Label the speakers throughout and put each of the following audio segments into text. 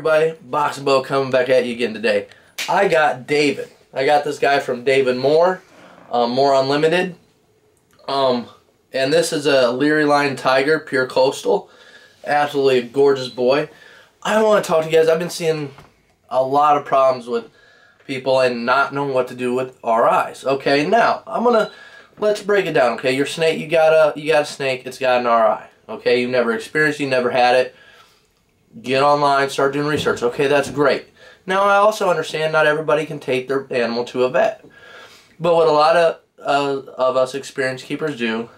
Speaker 1: Everybody, BoxingBoa coming back at you again today. I got David. I got this guy from David Moore, um, More Unlimited. Um, and this is a Leary Line Tiger, pure coastal. Absolutely gorgeous boy. I want to talk to you guys. I've been seeing a lot of problems with people and not knowing what to do with RIs. Okay, now I'm gonna let's break it down. Okay, your snake, you got a you got a snake. It's got an RI. Okay, you've never experienced, you never had it get online, start doing research. Okay, that's great. Now, I also understand not everybody can take their animal to a vet. But what a lot of, uh, of us experienced keepers do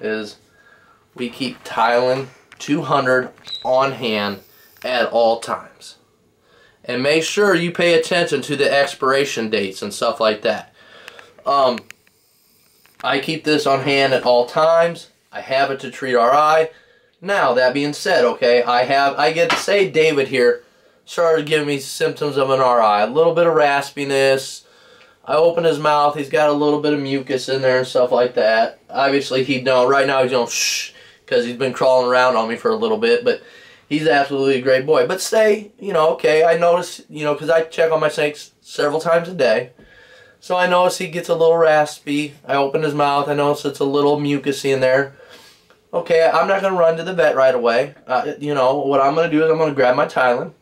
Speaker 1: is we keep Tylan 200 on hand at all times. And make sure you pay attention to the expiration dates and stuff like that. Um, I keep this on hand at all times. I have it to treat RI. Now, that being said, okay, I have, I get to say David here started giving me symptoms of an RI. A little bit of raspiness. I open his mouth. He's got a little bit of mucus in there and stuff like that. Obviously, he don't. Right now, he's going shh because he's been crawling around on me for a little bit. But he's absolutely a great boy. But say, you know, okay, I notice, you know, because I check on my snakes several times a day. So I notice he gets a little raspy. I open his mouth. I notice it's a little mucusy in there okay, I'm not going to run to the vet right away. Uh, you know, what I'm going to do is I'm going to grab my Tylan.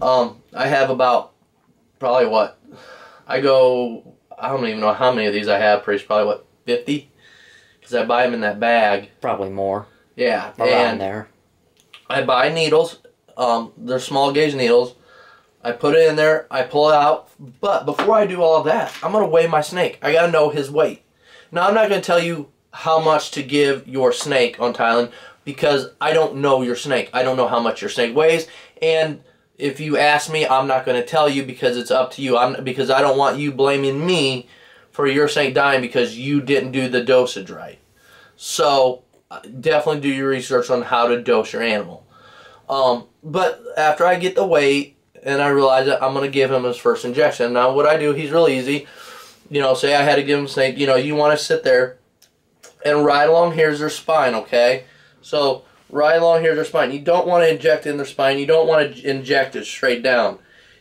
Speaker 1: Um, I have about, probably what, I go, I don't even know how many of these I have, pretty probably what, 50? Because I buy them in that bag.
Speaker 2: Probably more.
Speaker 1: Yeah.
Speaker 2: Around and there.
Speaker 1: I buy needles. Um, they're small gauge needles. I put it in there. I pull it out. But before I do all that, I'm going to weigh my snake. I got to know his weight. Now, I'm not going to tell you how much to give your snake on Tylan because I don't know your snake. I don't know how much your snake weighs. And if you ask me, I'm not going to tell you because it's up to you. I'm because I don't want you blaming me for your snake dying because you didn't do the dosage right. So uh, definitely do your research on how to dose your animal. Um, but after I get the weight and I realize that I'm going to give him his first injection. Now what I do, he's real easy. You know, say I had to give him snake, you know, you want to sit there and right along here is their spine, okay? So right along here is their spine. You don't want to inject in their spine. You don't want to inject it straight down.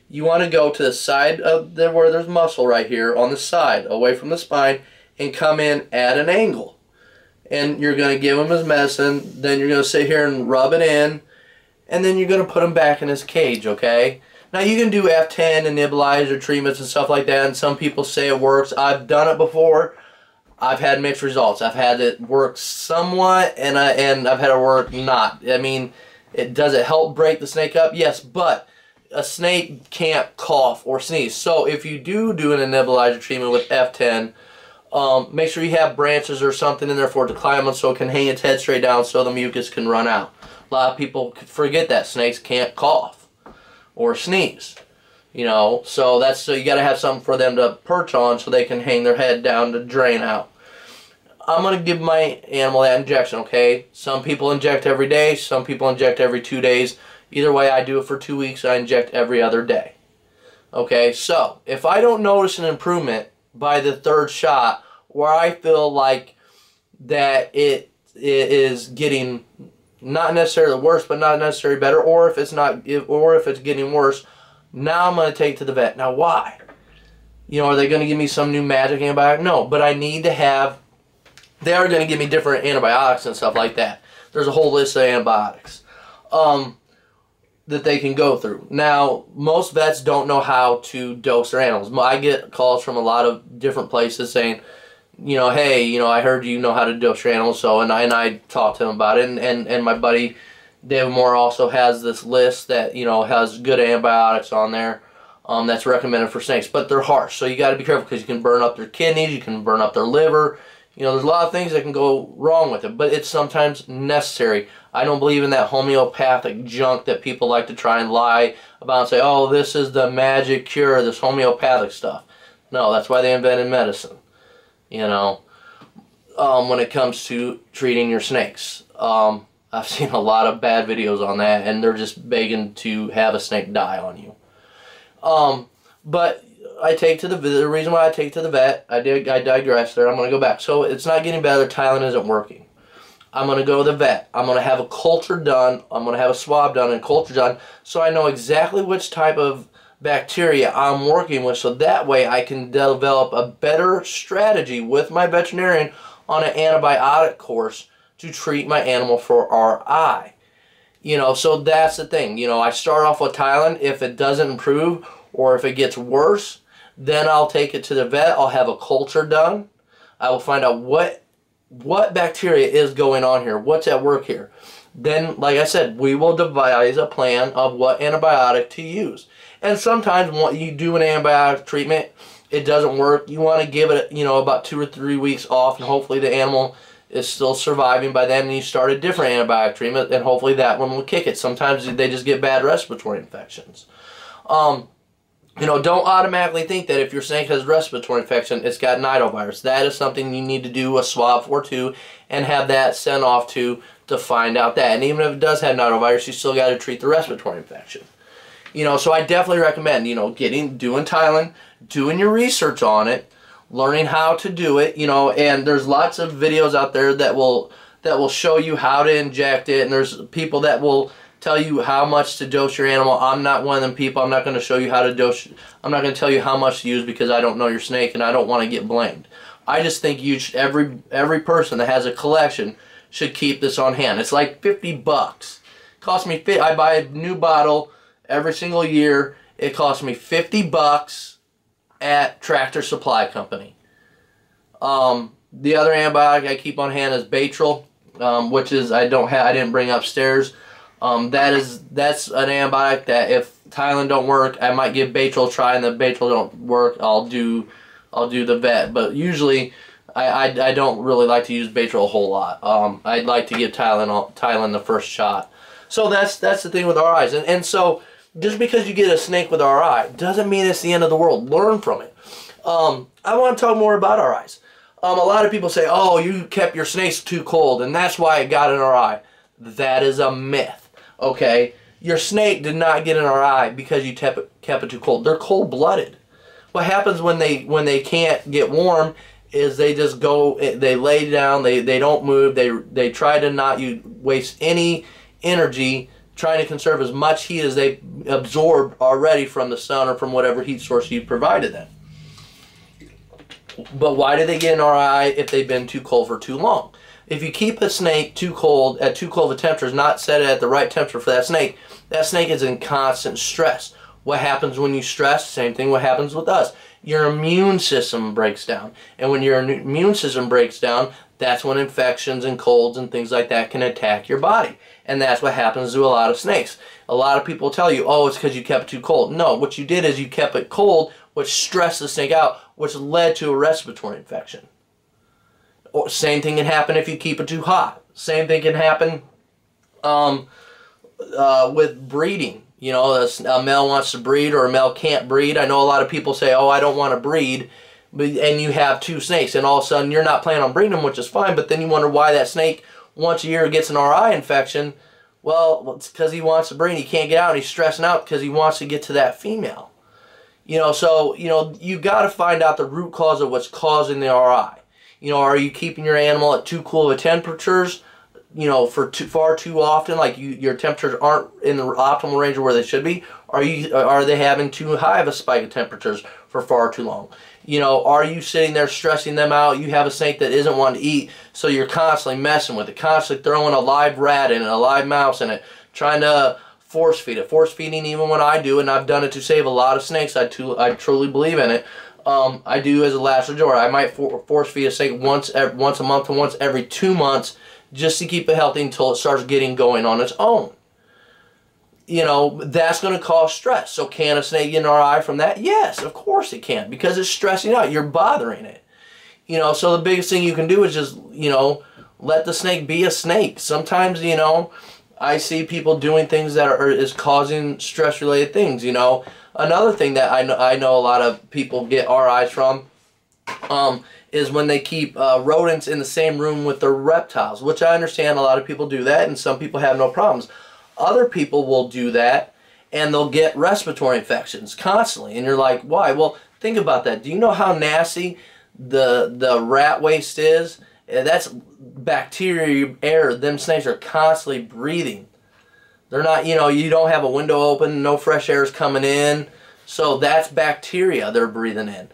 Speaker 1: You want to go to the side of the, where there's muscle right here on the side, away from the spine, and come in at an angle. And you're going to give him his medicine. Then you're going to sit here and rub it in. And then you're going to put him back in his cage, okay? Now you can do F10 and nebulizer treatments and stuff like that. And some people say it works. I've done it before. I've had mixed results. I've had it work somewhat, and I and I've had it work not. I mean, it does it help break the snake up? Yes, but a snake can't cough or sneeze. So if you do do an nebulizer treatment with F10, um, make sure you have branches or something in there for it to climb on so it can hang its head straight down so the mucus can run out. A lot of people forget that snakes can't cough or sneeze. You know, so that's so you got to have something for them to perch on so they can hang their head down to drain out. I'm going to give my animal that injection, okay? Some people inject every day, some people inject every two days. Either way, I do it for two weeks, I inject every other day. Okay, so if I don't notice an improvement by the third shot, where I feel like that it, it is getting not necessarily worse, but not necessarily better, or if it's not, or if it's getting worse, now I'm going to take to the vet. Now, why? You know, are they going to give me some new magic antibiotic? No, but I need to have they are going to give me different antibiotics and stuff like that. There's a whole list of antibiotics um, that they can go through. Now, most vets don't know how to dose their animals. I get calls from a lot of different places saying, you know, hey, you know, I heard you know how to dose your animals, so and I and I talked to him about it, and and, and my buddy David Moore also has this list that you know has good antibiotics on there. Um, that's recommended for snakes, but they're harsh, so you got to be careful because you can burn up their kidneys, you can burn up their liver, you know, there's a lot of things that can go wrong with it, but it's sometimes necessary. I don't believe in that homeopathic junk that people like to try and lie about and say, oh, this is the magic cure, this homeopathic stuff. No, that's why they invented medicine, you know, um, when it comes to treating your snakes. Um, I've seen a lot of bad videos on that, and they're just begging to have a snake die on you. Um, but I take to the the reason why I take to the vet. I did I digress there. I'm going to go back. So it's not getting better. Tylan isn't working. I'm going to go to the vet. I'm going to have a culture done. I'm going to have a swab done and culture done so I know exactly which type of bacteria I'm working with so that way I can develop a better strategy with my veterinarian on an antibiotic course to treat my animal for RI. You know, so that's the thing. You know, I start off with Tylan. If it doesn't improve or if it gets worse, then I'll take it to the vet. I'll have a culture done. I will find out what what bacteria is going on here, what's at work here. Then, like I said, we will devise a plan of what antibiotic to use. And sometimes when you do an antibiotic treatment, it doesn't work. You want to give it, you know, about two or three weeks off, and hopefully the animal is still surviving by then, and you start a different antibiotic treatment, and hopefully that one will kick it. Sometimes they just get bad respiratory infections. Um, you know, don't automatically think that if your snake has respiratory infection, it's got nidovirus. That is something you need to do a swab for too, and have that sent off to to find out that. And even if it does have nidovirus, you still got to treat the respiratory infection. You know, so I definitely recommend, you know, getting, doing Tylan, doing your research on it, learning how to do it, you know, and there's lots of videos out there that will, that will show you how to inject it, and there's people that will tell you how much to dose your animal. I'm not one of them people. I'm not going to show you how to dose. I'm not going to tell you how much to use because I don't know your snake and I don't want to get blamed. I just think you should, every every person that has a collection should keep this on hand. It's like 50 bucks. It costs me I buy a new bottle every single year. It costs me 50 bucks at Tractor Supply Company. Um, the other antibiotic I keep on hand is Baytril, um, which is I don't have I didn't bring upstairs. Um, that is that's an antibiotic that if Tylan don't work, I might give Baytril a try, and the Baytril don't work, I'll do I'll do the vet. But usually, I, I, I don't really like to use Baytril a whole lot. Um, I'd like to give Tylan Tylan the first shot. So that's that's the thing with RIs, and and so just because you get a snake with RI doesn't mean it's the end of the world. Learn from it. Um, I want to talk more about RIs. Um, a lot of people say, "Oh, you kept your snakes too cold, and that's why it got an RI." That is a myth okay, your snake did not get in our eye because you kept it, kept it too cold. They're cold-blooded. What happens when they when they can't get warm is they just go, eh, they lay down, they, they don't move, they, they try to not you waste any energy trying to conserve as much heat as they absorbed already from the sun or from whatever heat source you provided them. But why do they get an RI if they've been too cold for too long? If you keep a snake too cold, at too cold of a temperature, not set it at the right temperature for that snake, that snake is in constant stress. What happens when you stress? Same thing what happens with us. Your immune system breaks down. And when your immune system breaks down, that's when infections and colds and things like that can attack your body. And that's what happens to a lot of snakes. A lot of people tell you, oh, it's because you kept it too cold. No, what you did is you kept it cold, which stressed the snake out, which led to a respiratory infection. Or same thing can happen if you keep it too hot. Same thing can happen um, uh, with breeding. You know, a, male wants to breed or a male can't breed. I know a lot of people say, oh, I don't want to breed. But, and you have two snakes, and all of a sudden you're not planning on breeding them, which is fine, but then you wonder why that snake once a year gets an RI infection. Well, it's because he wants to breed. He can't get out, he's stressing out because he wants to get to that female. You know, so, you know, you got to find out the root cause of what's causing the RI. You know, are you keeping your animal at too cool of a temperatures? You know, for too far too often, like you, your temperatures aren't in the optimal range of where they should be. Are you? Are they having too high of a spike of temperatures for far too long? You know, are you sitting there stressing them out? You have a snake that isn't wanting to eat, so you're constantly messing with it, constantly throwing a live rat in it, a live mouse in it, trying to force feed it. Force feeding, even when I do, and I've done it to save a lot of snakes. I, too, I truly believe in it um, I do as a last resort. I might for, force feed a snake once once a month to once every two months just to keep it healthy until it starts getting going on its own. You know, that's going to cause stress. So can a snake get an RI from that? Yes, of course it can because it's stressing out. You're bothering it. You know, so the biggest thing you can do is just, you know, let the snake be a snake. Sometimes, you know, I see people doing things that are is causing stress related things, you know. Another thing that I know, I know a lot of people get RIs from um, is when they keep uh, rodents in the same room with the reptiles, which I understand a lot of people do that and some people have no problems. Other people will do that and they'll get respiratory infections constantly. And you're like, why? Well, think about that. Do you know how nasty the, the rat waste is? That's bacteria air. Them snakes are constantly breathing. They're not, you know, you don't have a window open, no fresh air is coming in. So that's bacteria they're breathing in.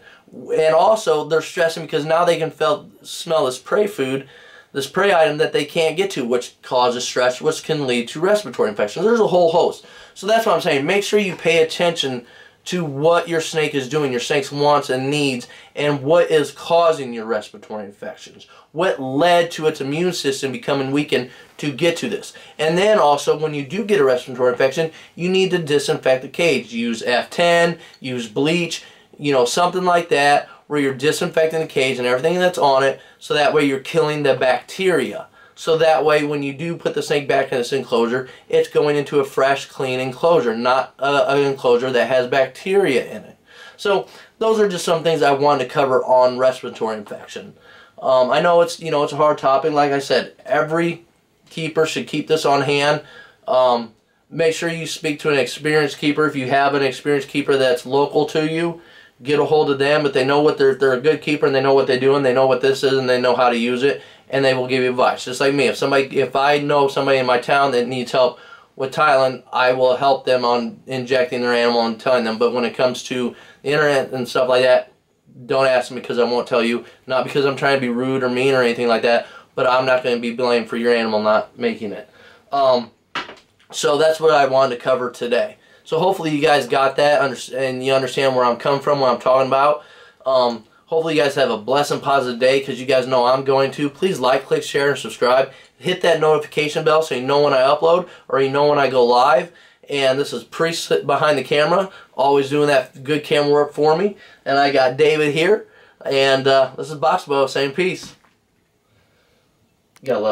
Speaker 1: And also, they're stressing because now they can feel, smell this prey food, this prey item that they can't get to, which causes stress, which can lead to respiratory infections. There's a whole host. So that's what I'm saying. Make sure you pay attention to what your snake is doing, your snake's wants and needs, and what is causing your respiratory infections. What led to its immune system becoming weakened to get to this. And then also, when you do get a respiratory infection, you need to disinfect the cage. Use F10, use bleach, you know, something like that, where you're disinfecting the cage and everything that's on it, so that way you're killing the bacteria. So that way, when you do put the snake back in its enclosure, it's going into a fresh, clean enclosure, not an enclosure that has bacteria in it. So those are just some things I wanted to cover on respiratory infection. Um, I know it's you know it's a hard topic. Like I said, every keeper should keep this on hand. Um, make sure you speak to an experienced keeper. If you have an experienced keeper that's local to you, get a hold of them. But they know what they're they're a good keeper and they know what they're doing. They know what this is and they know how to use it and they will give you advice. Just like me, if somebody if I know somebody in my town that needs help with Tylan, I will help them on injecting their animal and telling them. But when it comes to the internet and stuff like that, don't ask me because I won't tell you. Not because I'm trying to be rude or mean or anything like that, but I'm not going to be blamed for your animal not making it. Um, so that's what I wanted to cover today. So hopefully you guys got that and you understand where I'm coming from, what I'm talking about. Um, hopefully you guys have a blessed and positive day because you guys know I'm going to. Please like, click, share, and subscribe. Hit that notification bell so you know when I upload or you know when I go live. And this is Priest behind the camera, always doing that good camera work for me. And I got David here. And uh, this is Boxbo saying peace. You gotta love